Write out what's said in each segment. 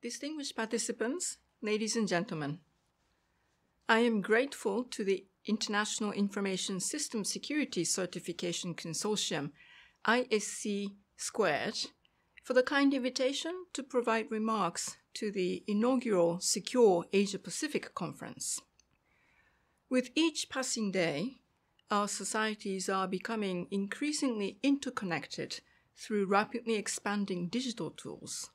Distinguished participants, ladies and gentlemen, I am grateful to the International Information System Security Certification Consortium, ISC Squared, for the kind invitation to provide remarks to the inaugural Secure Asia Pacific Conference. With each passing day, our societies are becoming increasingly interconnected through rapidly expanding digital tools.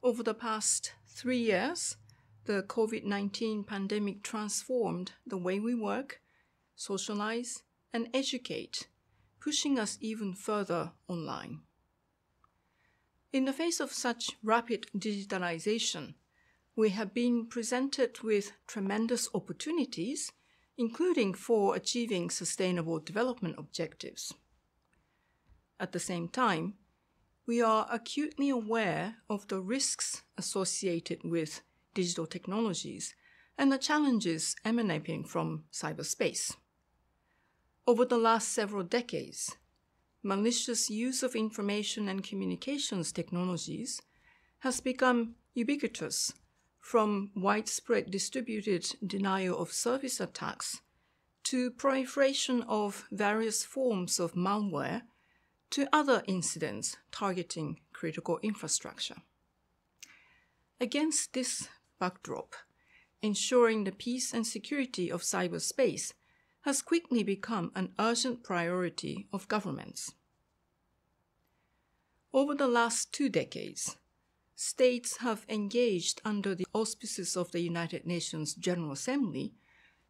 Over the past three years, the COVID 19 pandemic transformed the way we work, socialize, and educate, pushing us even further online. In the face of such rapid digitalization, we have been presented with tremendous opportunities, including for achieving sustainable development objectives. At the same time, we are acutely aware of the risks associated with digital technologies and the challenges emanating from cyberspace. Over the last several decades, malicious use of information and communications technologies has become ubiquitous from widespread distributed denial of service attacks to proliferation of various forms of malware to other incidents targeting critical infrastructure. Against this backdrop, ensuring the peace and security of cyberspace has quickly become an urgent priority of governments. Over the last two decades, states have engaged under the auspices of the United Nations General Assembly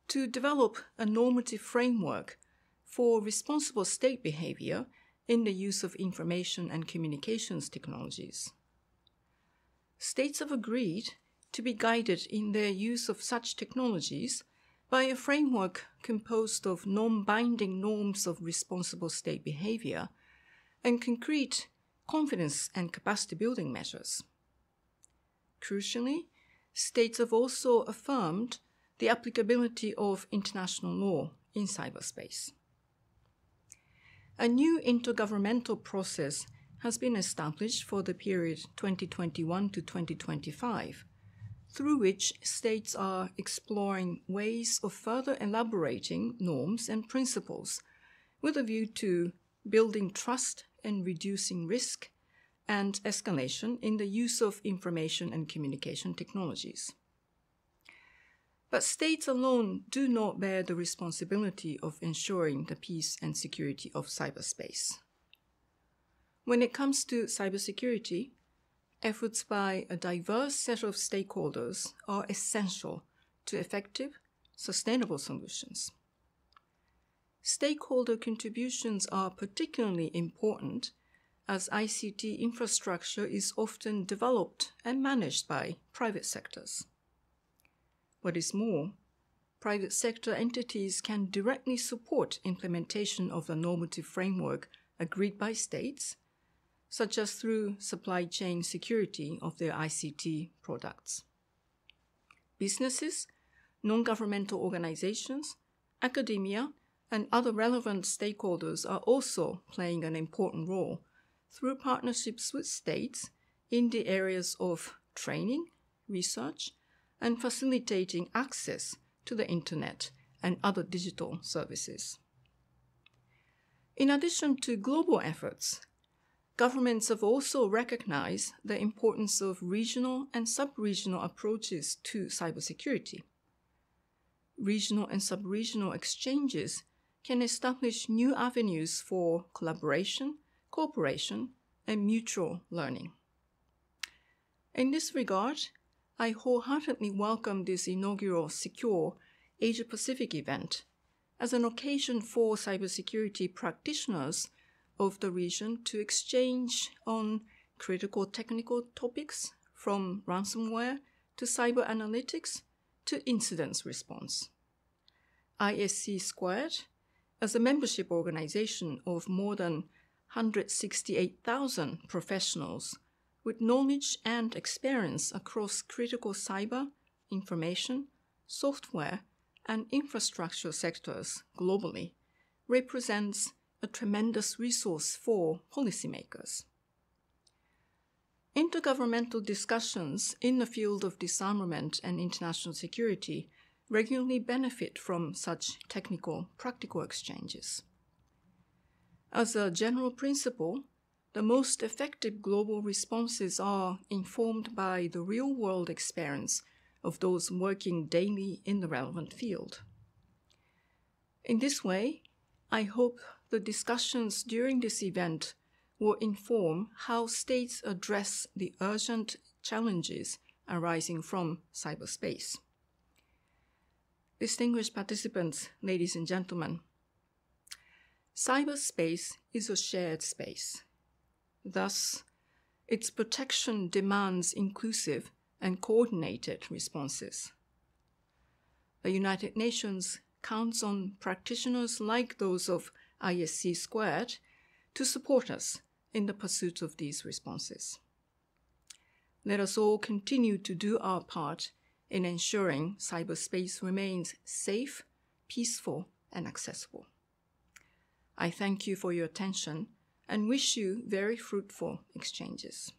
to develop a normative framework for responsible state behavior in the use of information and communications technologies. States have agreed to be guided in their use of such technologies by a framework composed of non binding norms of responsible state behavior and concrete confidence and capacity building measures. Crucially, states have also affirmed the applicability of international law in cyberspace. A new intergovernmental process has been established for the period 2021 to 2025, through which states are exploring ways of further elaborating norms and principles with a view to building trust and reducing risk and escalation in the use of information and communication technologies. But states alone do not bear the responsibility of ensuring the peace and security of cyberspace. When it comes to cybersecurity, efforts by a diverse set of stakeholders are essential to effective, sustainable solutions. Stakeholder contributions are particularly important as ICT infrastructure is often developed and managed by private sectors. What is more, private sector entities can directly support implementation of the normative framework agreed by states, such as through supply chain security of their ICT products. Businesses, non governmental organizations, academia, and other relevant stakeholders are also playing an important role through partnerships with states in the areas of training, research, and facilitating access to the internet and other digital services. In addition to global efforts, governments have also recognized the importance of regional and sub regional approaches to cybersecurity. Regional and sub regional exchanges can establish new avenues for collaboration, cooperation, and mutual learning. In this regard, I wholeheartedly welcome this inaugural Secure Asia Pacific event as an occasion for cybersecurity practitioners of the region to exchange on critical technical topics from ransomware to cyber analytics to incident response. ISC Squared, as a membership organization of more than 168,000 professionals with knowledge and experience across critical cyber, information, software, and infrastructure sectors globally represents a tremendous resource for policymakers. Intergovernmental discussions in the field of disarmament and international security regularly benefit from such technical, practical exchanges. As a general principle, the most effective global responses are informed by the real world experience of those working daily in the relevant field. In this way, I hope the discussions during this event will inform how states address the urgent challenges arising from cyberspace. Distinguished participants, ladies and gentlemen, cyberspace is a shared space. Thus, its protection demands inclusive and coordinated responses. The United Nations counts on practitioners like those of ISC Squared to support us in the pursuit of these responses. Let us all continue to do our part in ensuring cyberspace remains safe, peaceful, and accessible. I thank you for your attention and wish you very fruitful exchanges.